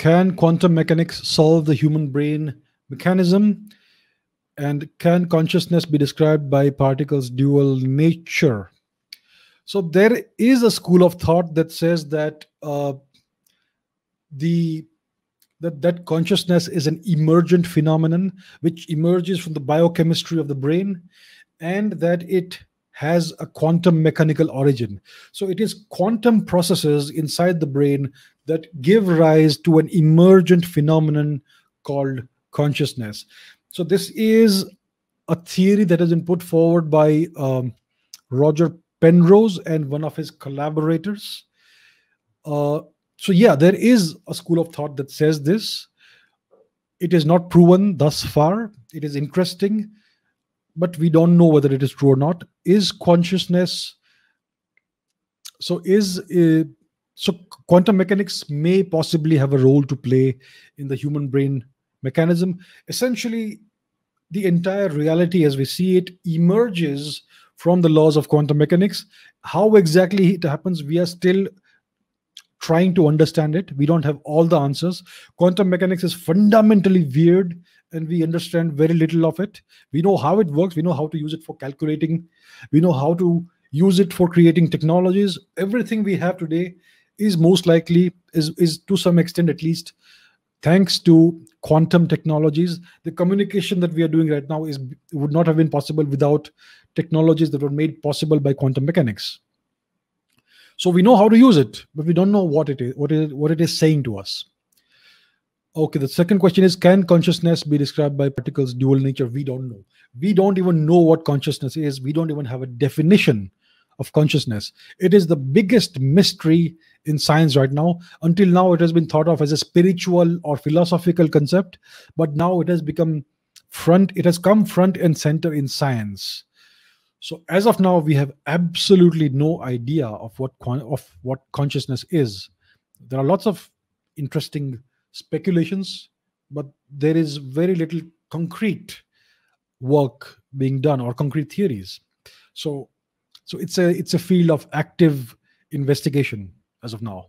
can quantum mechanics solve the human brain mechanism? And can consciousness be described by particles' dual nature? So there is a school of thought that says that uh, the that that consciousness is an emergent phenomenon which emerges from the biochemistry of the brain, and that it has a quantum mechanical origin. So it is quantum processes inside the brain that give rise to an emergent phenomenon called consciousness. So this is a theory that has been put forward by um, Roger Penrose and one of his collaborators. Uh, so yeah, there is a school of thought that says this. It is not proven thus far. It is interesting, but we don't know whether it is true or not. Is consciousness so is uh, so quantum mechanics may possibly have a role to play in the human brain mechanism. Essentially, the entire reality as we see it emerges from the laws of quantum mechanics. How exactly it happens, we are still trying to understand it. We don't have all the answers. Quantum mechanics is fundamentally weird and we understand very little of it. We know how it works, we know how to use it for calculating, we know how to use it for creating technologies. Everything we have today is most likely, is, is to some extent at least, thanks to quantum technologies. The communication that we are doing right now is would not have been possible without technologies that were made possible by quantum mechanics. So we know how to use it but we don't know what it is what it what it is saying to us okay the second question is can consciousness be described by particles dual nature we don't know we don't even know what consciousness is we don't even have a definition of consciousness. It is the biggest mystery in science right now. Until now, it has been thought of as a spiritual or philosophical concept, but now it has become front, it has come front and center in science. So as of now, we have absolutely no idea of what of what consciousness is. There are lots of interesting speculations, but there is very little concrete work being done or concrete theories. So so it's a it's a field of active investigation as of now.